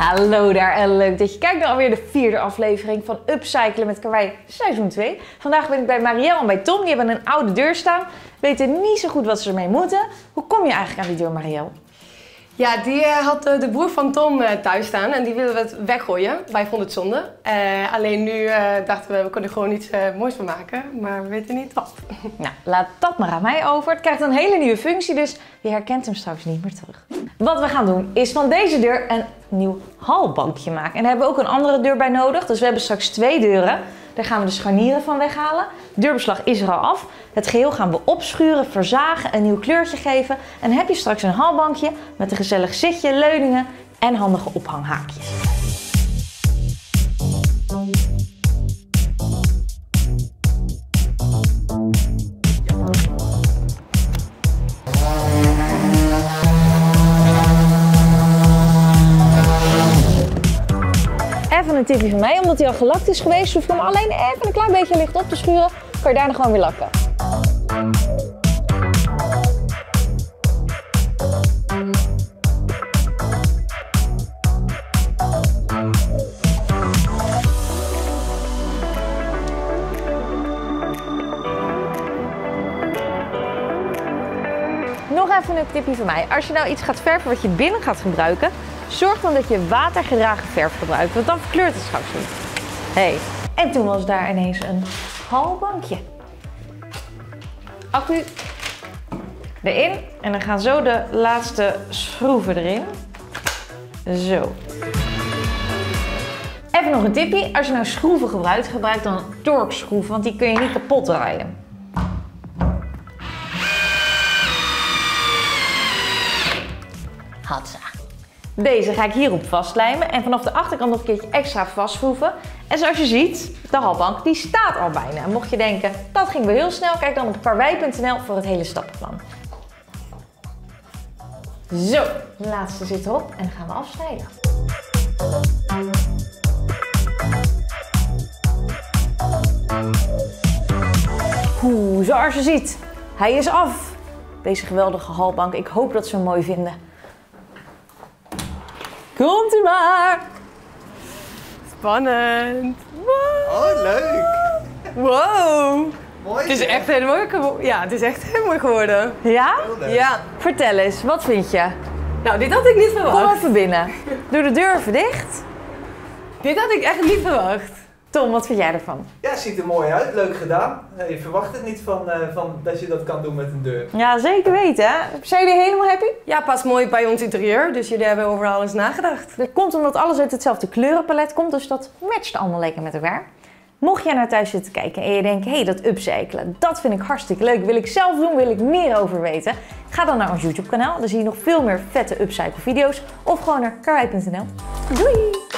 Hallo daar en leuk dat je kijkt naar alweer de vierde aflevering van Upcyclen met Karwei seizoen 2. Vandaag ben ik bij Marielle en bij Tom, die hebben een oude deur staan. Weten niet zo goed wat ze ermee moeten. Hoe kom je eigenlijk aan die deur Marielle? Ja, die eh, had eh, de broer van Tom eh, thuis staan en die wilden we het weggooien. Wij vonden het zonde. Alleen nu dachten we, we kunnen er gewoon iets moois van maken, maar we weten niet wat. Nou, laat dat maar aan mij over. Het krijgt een hele nieuwe functie, dus je herkent hem straks niet meer terug. Wat we gaan doen is van deze deur een nieuw halbankje maken. En daar hebben we ook een andere deur bij nodig. Dus we hebben straks twee deuren. Daar gaan we de scharnieren van weghalen. De deurbeslag is er al af. Het geheel gaan we opschuren, verzagen, een nieuw kleurtje geven. En heb je straks een halbankje met een gezellig zitje, leuningen en handige ophanghaakjes. Een tipje van mij, omdat hij al gelakt is geweest, hoef je hem alleen even een klein beetje licht op te schuren. Kan je daarna gewoon weer lakken. Nog even een tipje van mij. Als je nou iets gaat verven wat je binnen gaat gebruiken, zorg dan dat je watergedragen verf gebruikt, want dan verkleurt het straks niet. Hey. En toen was daar ineens een halbankje. Accu erin en dan gaan zo de laatste schroeven erin. Zo. Even nog een tipje. Als je nou schroeven gebruikt, gebruik dan torkschroeven, want die kun je niet kapot draaien. Deze ga ik hierop vastlijmen en vanaf de achterkant nog een keertje extra vastschroeven. En zoals je ziet, de halbank die staat al bijna. En mocht je denken, dat ging wel heel snel, kijk dan op karwei.nl voor het hele stappenplan. Zo, laatste zit erop en dan gaan we afsnijden. Zoals je ziet, hij is af. Deze geweldige halbank, ik hoop dat ze hem mooi vinden. Komt u maar! Spannend. Wow. Oh, leuk. wow. Mooi. Het is echt heel mooi geworden. Ja, het is echt heel mooi geworden. Ja? Ja. Vertel eens, wat vind je? Nou, dit had ik niet Kom verwacht. even binnen. Doe de deur even dicht. Dit had ik echt niet verwacht. Tom, wat vind jij ervan? Ja, ziet er mooi uit. Leuk gedaan. Eh, Je verwacht het niet van, eh, van dat je dat kan doen met een deur. Ja, zeker weten. hè? Zijn jullie helemaal happy? Ja, past mooi bij ons interieur, dus jullie hebben overal eens nagedacht. Dat komt omdat alles uit hetzelfde kleurenpalet komt, dus dat matcht allemaal lekker met elkaar. Mocht jij naar thuis zitten kijken en je denkt, hé, hey, dat upcyclen, dat vind ik hartstikke leuk, wil ik zelf doen, wil ik meer over weten, ga dan naar ons YouTube kanaal. Dan zie je nog veel meer vette upcycle video's of gewoon naar karwei.nl. Doei!